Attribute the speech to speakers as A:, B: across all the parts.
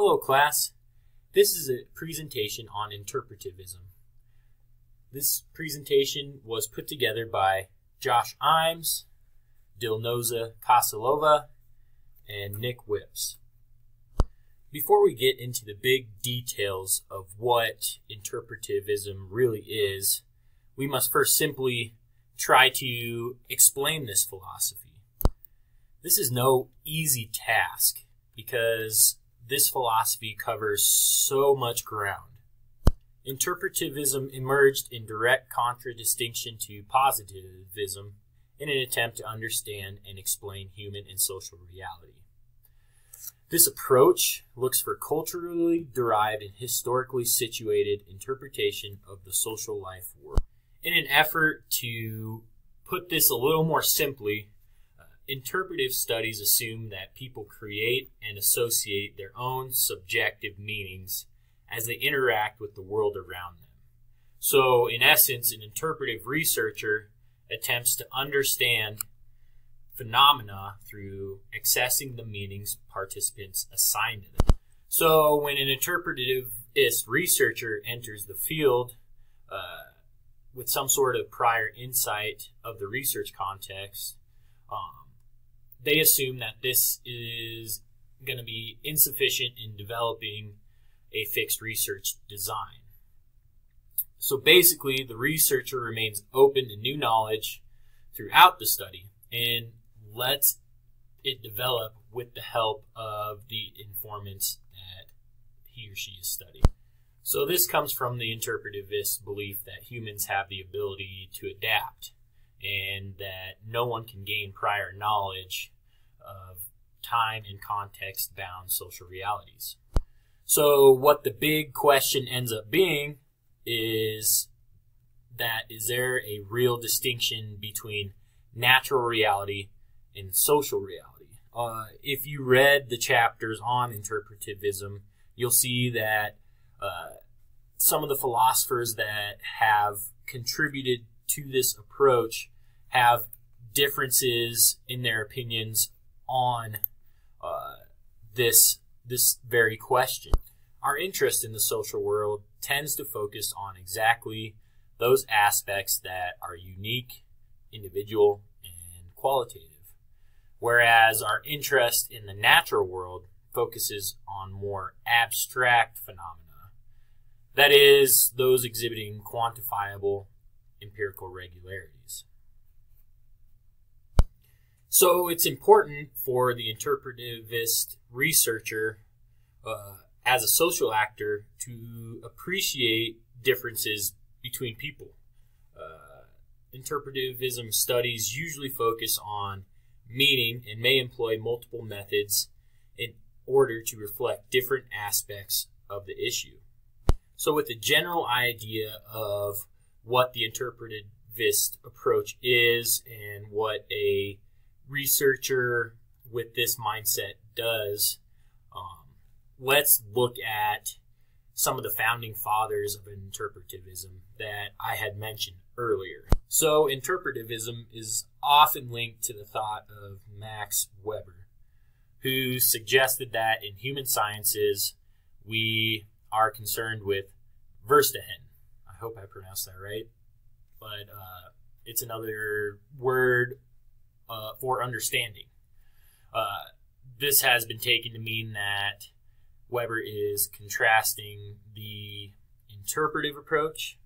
A: Hello, class. This is a presentation on interpretivism. This presentation was put together by Josh Imes, Dilnoza Kosilova, and Nick Whips. Before we get into the big details of what interpretivism really is, we must first simply try to explain this philosophy. This is no easy task because this philosophy covers so much ground. Interpretivism emerged in direct contradistinction to positivism in an attempt to understand and explain human and social reality. This approach looks for culturally derived and historically situated interpretation of the social life world. In an effort to put this a little more simply, interpretive studies assume that people create and associate their own subjective meanings as they interact with the world around them. So, in essence, an interpretive researcher attempts to understand phenomena through accessing the meanings participants assign to them. So, when an interpretivist researcher enters the field uh, with some sort of prior insight of the research context, um, they assume that this is going to be insufficient in developing a fixed research design. So basically, the researcher remains open to new knowledge throughout the study and lets it develop with the help of the informants that he or she is studying. So this comes from the interpretivist belief that humans have the ability to adapt and that no one can gain prior knowledge of time and context bound social realities. So what the big question ends up being is that is there a real distinction between natural reality and social reality? Uh, if you read the chapters on interpretivism, you'll see that uh, some of the philosophers that have contributed to this approach have differences in their opinions on uh, this this very question. Our interest in the social world tends to focus on exactly those aspects that are unique, individual, and qualitative. Whereas our interest in the natural world focuses on more abstract phenomena. That is, those exhibiting quantifiable empirical regularities. So it's important for the interpretivist researcher uh, as a social actor to appreciate differences between people. Uh, interpretivism studies usually focus on meaning and may employ multiple methods in order to reflect different aspects of the issue. So, with the general idea of what the interpretivist approach is and what a researcher with this mindset does, um, let's look at some of the founding fathers of interpretivism that I had mentioned earlier. So, interpretivism is often linked to the thought of Max Weber, who suggested that in human sciences we are concerned with Verstehen. I hope I pronounced that right, but uh, it's another word uh, for understanding. Uh, this has been taken to mean that Weber is contrasting the interpretive approach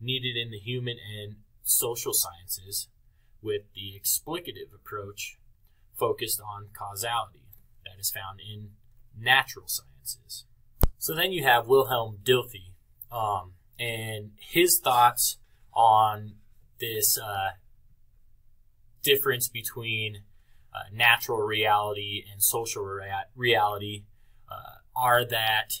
A: needed in the human and social sciences with the explicative approach focused on causality that is found in natural sciences. So then you have Wilhelm Dilthey um, and his thoughts on this uh, difference between uh, natural reality and social rea- reality uh, are that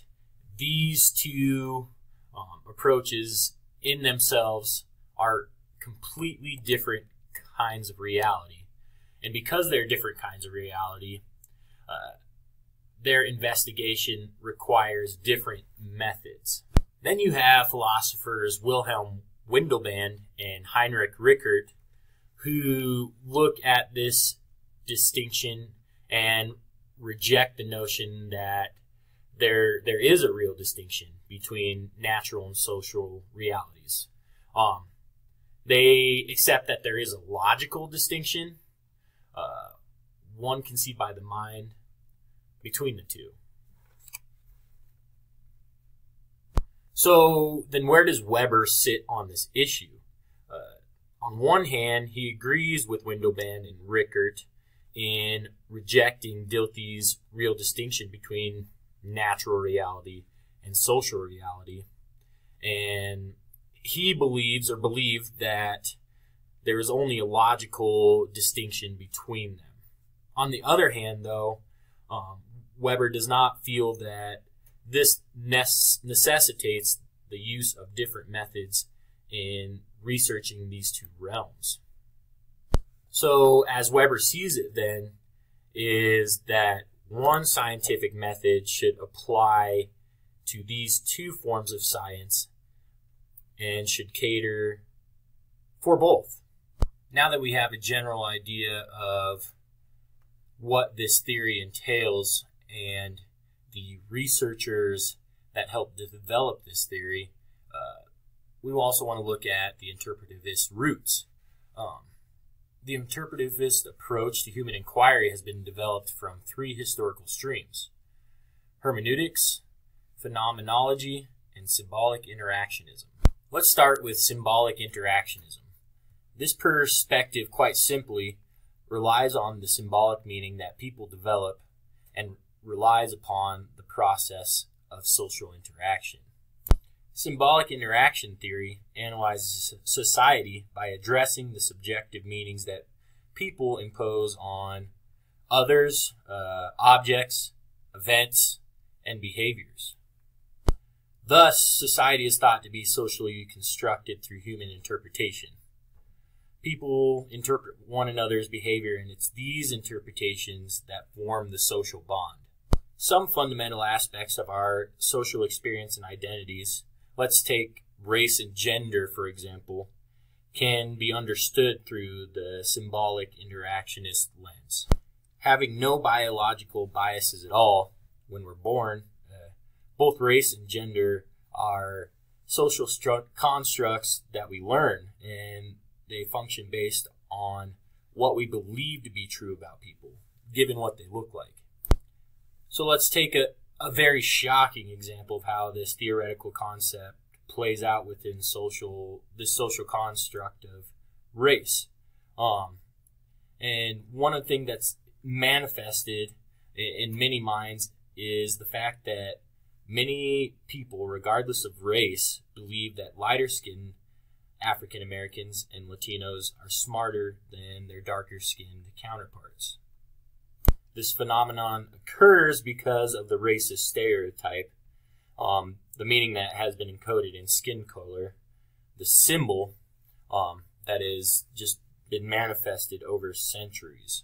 A: these two um, approaches in themselves are completely different kinds of reality. And because they're different kinds of reality, uh, their investigation requires different methods. Then you have philosophers Wilhelm Windelband and Heinrich Rickert who look at this distinction and reject the notion that there there is a real distinction between natural and social realities. Um, they accept that there is a logical distinction, uh, one conceived by the mind, between the two. So then, where does Weber sit on this issue? On one hand, he agrees with Windelband and Rickert in rejecting Dilthey's real distinction between natural reality and social reality. And he believes or believed that there is only a logical distinction between them. On the other hand, though, um, Weber does not feel that this necessitates the use of different methods in researching these two realms. So, as Weber sees it, then, is that one scientific method should apply to these two forms of science and should cater for both. Now that we have a general idea of what this theory entails and the researchers that helped develop this theory, we also want to look at the interpretivist roots. Um, the interpretivist approach to human inquiry has been developed from three historical streams hermeneutics, phenomenology, and symbolic interactionism. Let's start with symbolic interactionism. This perspective, quite simply, relies on the symbolic meaning that people develop and relies upon the process of social interaction. Symbolic interaction theory analyzes society by addressing the subjective meanings that people impose on others, uh, objects, events, and behaviors. Thus, society is thought to be socially constructed through human interpretation. People interpret one another's behavior, and it's these interpretations that form the social bond. Some fundamental aspects of our social experience and identities let's take race and gender, for example, can be understood through the symbolic interactionist lens. Having no biological biases at all when we're born, uh, both race and gender are social stru- constructs that we learn, and they function based on what we believe to be true about people, given what they look like. So let's take a, a very shocking example of how this theoretical concept plays out within social this social construct of race. Um, and one of the things that's manifested in, in many minds is the fact that many people, regardless of race, believe that lighter skinned African Americans and Latinos are smarter than their darker skinned counterparts. This phenomenon occurs because of the racist stereotype, um, the meaning that has been encoded in skin color, the symbol um, has just been manifested over centuries.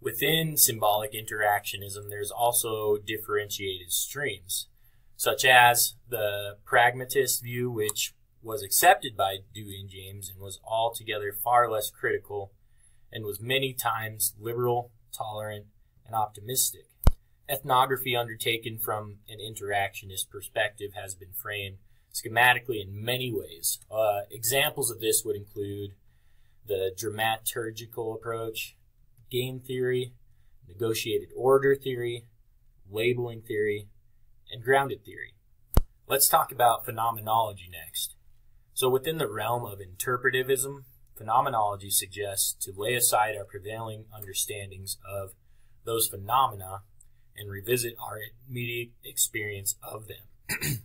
A: Within symbolic interactionism, there's also differentiated streams, such as the pragmatist view, which was accepted by Dewey and James and was altogether far less critical and was many times liberal, tolerant, and optimistic. Ethnography undertaken from an interactionist perspective has been framed schematically in many ways. Uh, examples of this would include the dramaturgical approach, game theory, negotiated order theory, labeling theory, and grounded theory. Let's talk about phenomenology next. So, within the realm of interpretivism, phenomenology suggests to lay aside our prevailing understandings of those phenomena and revisit our immediate experience of them.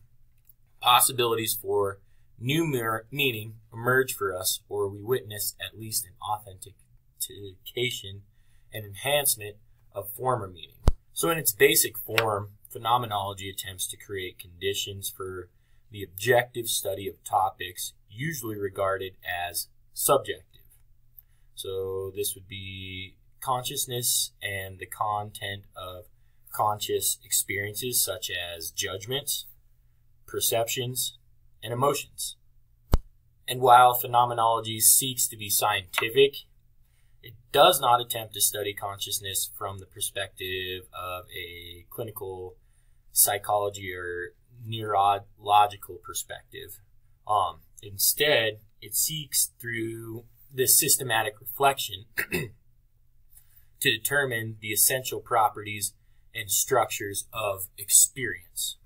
A: Possibilities for new meaning emerge for us, or we witness at least an authentication and enhancement of former meaning. So, in its basic form, phenomenology attempts to create conditions for the objective study of topics usually regarded as subjective. So, this would be consciousness and the content of conscious experiences such as judgments, perceptions, and emotions. And while phenomenology seeks to be scientific, it does not attempt to study consciousness from the perspective of a clinical psychology or neurological perspective. Um, instead, it seeks through this systematic reflection to determine the essential properties and structures of experience.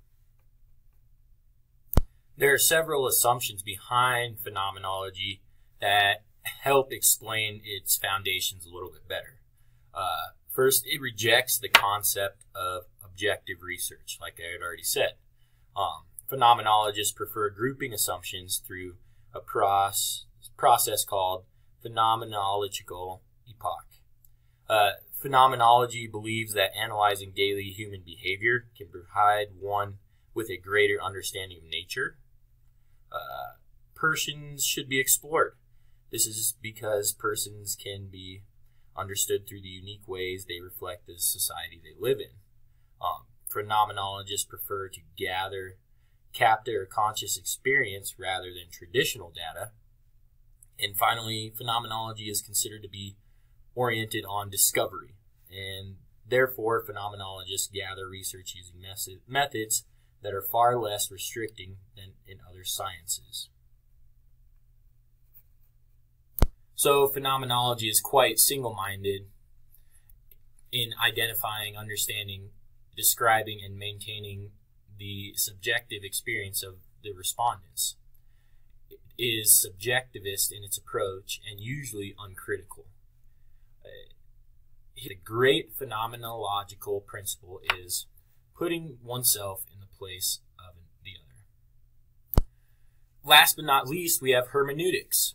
A: There are several assumptions behind phenomenology that help explain its foundations a little bit better. Uh, first, it rejects the concept of objective research, like I had already said. Um, phenomenologists prefer grouping assumptions through a process, process called phenomenological epoch. Uh, phenomenology believes that analyzing daily human behavior can provide one with a greater understanding of nature. Uh, persons should be explored. This is because persons can be understood through the unique ways they reflect the society they live in. Um, phenomenologists prefer to gather, capture conscious experience rather than traditional data. And finally, phenomenology is considered to be oriented on discovery, and therefore, phenomenologists gather research using methods that are far less restricting than in other sciences. So, phenomenology is quite single minded in identifying, understanding, describing, and maintaining the subjective experience of the respondents. It is subjectivist in its approach and usually uncritical. Uh, the great phenomenological principle is putting oneself in the place of the other. Last but not least, we have hermeneutics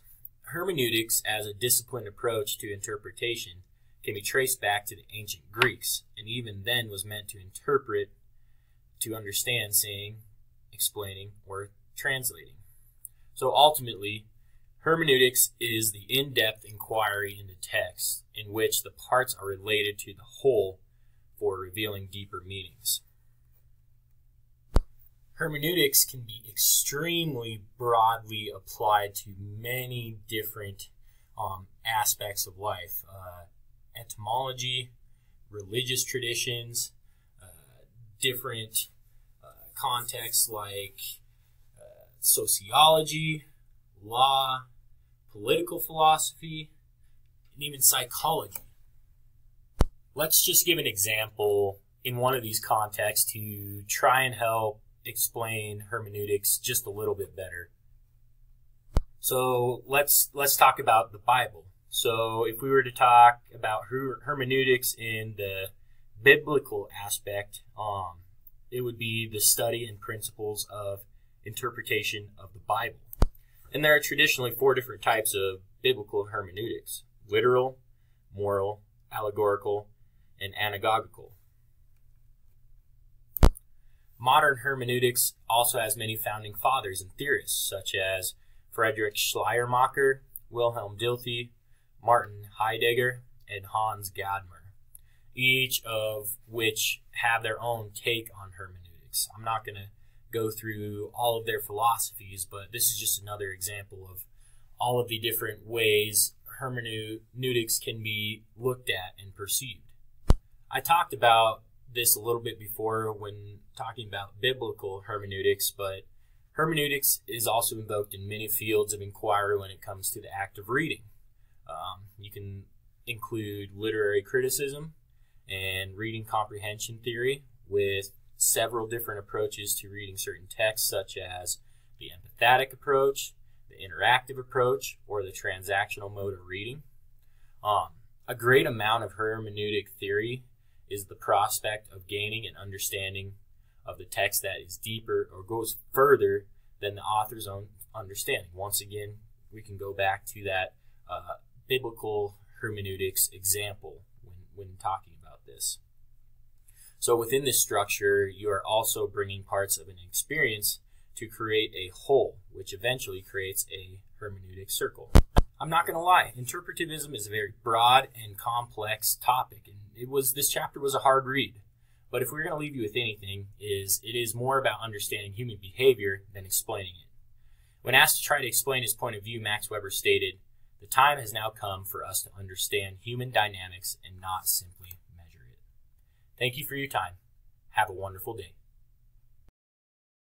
A: hermeneutics as a disciplined approach to interpretation can be traced back to the ancient Greeks, and even then was meant to interpret, to understand, saying, explaining, or translating. So ultimately, hermeneutics is the in depth inquiry into text in which the parts are related to the whole for revealing deeper meanings. Hermeneutics can be extremely broadly applied to many different um, aspects of life uh, etymology, religious traditions, uh, different uh, contexts like uh, sociology, law, political philosophy, and even psychology. Let's just give an example in one of these contexts to try and help explain hermeneutics just a little bit better. So let's let's talk about the Bible. So if we were to talk about her- hermeneutics in the biblical aspect, um, it would be the study and principles of interpretation of the Bible. And there are traditionally four different types of biblical hermeneutics: literal, moral, allegorical, and anagogical. Modern hermeneutics also has many founding fathers and theorists, such as Friedrich Schleiermacher, Wilhelm Dilthey, Martin Heidegger, and Hans Gadamer, each of which have their own take on hermeneutics. I'm not going to go through all of their philosophies, but this is just another example of all of the different ways hermeneutics can be looked at and perceived. I talked about this a little bit before when talking about biblical hermeneutics, but hermeneutics is also invoked in many fields of inquiry when it comes to the act of reading. Um, you can include literary criticism and reading comprehension theory with several different approaches to reading certain texts, such as the empathetic approach, the interactive approach, or the transactional mode of reading. Um, a great amount of hermeneutic theory is the prospect of gaining an understanding of the text that is deeper or goes further than the author's own understanding. Once again, we can go back to that uh, biblical hermeneutics example when, when talking about this. So within this structure, you are also bringing parts of an experience to create a whole, which eventually creates a hermeneutic circle. I'm not going to lie, interpretivism is a very broad and complex topic, and it was this chapter was a hard read. But if we're going to leave you with anything, is it is more about understanding human behavior than explaining it. When asked to try to explain his point of view, Max Weber stated, "The time has now come for us to understand human dynamics and not simply measure it." Thank you for your time. Have a wonderful day.